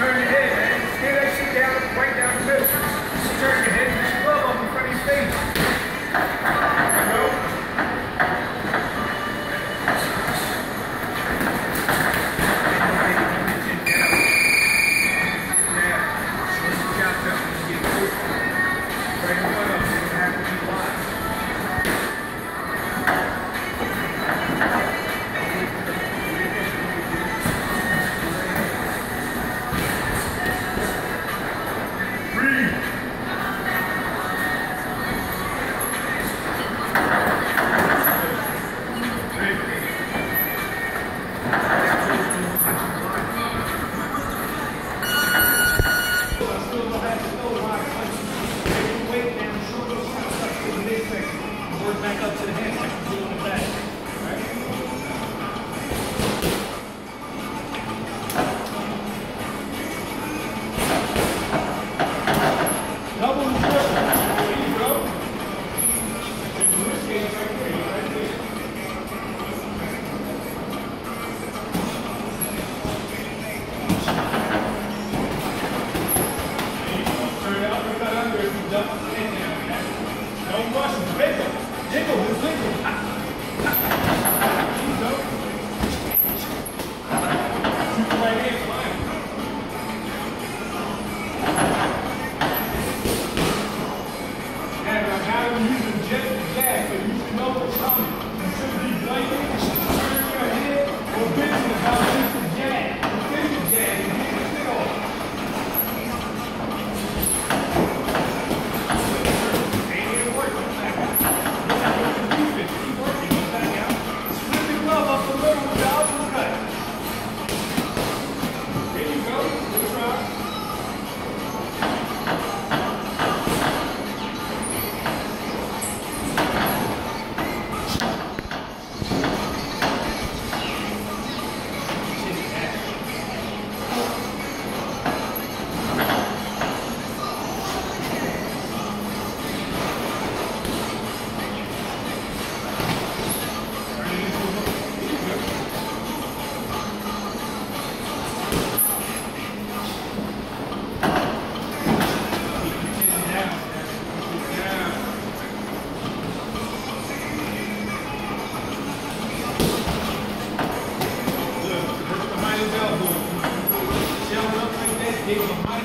Turn your head, man. Get that shit down, right down the middle. She turned her head and she glove up in front of his face.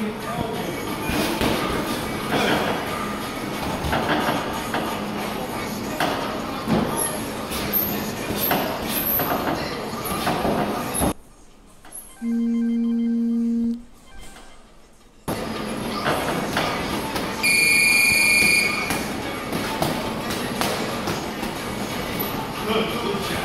Good. Good job.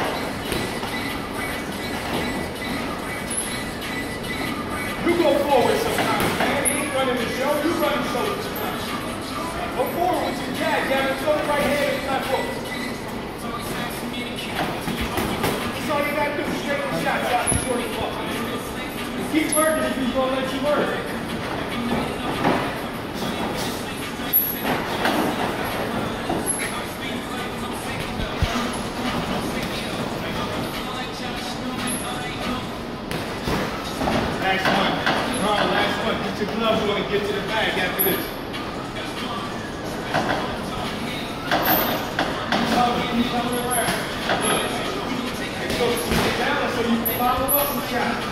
get to the bag after this. Look, so you balance so you follow up with shot.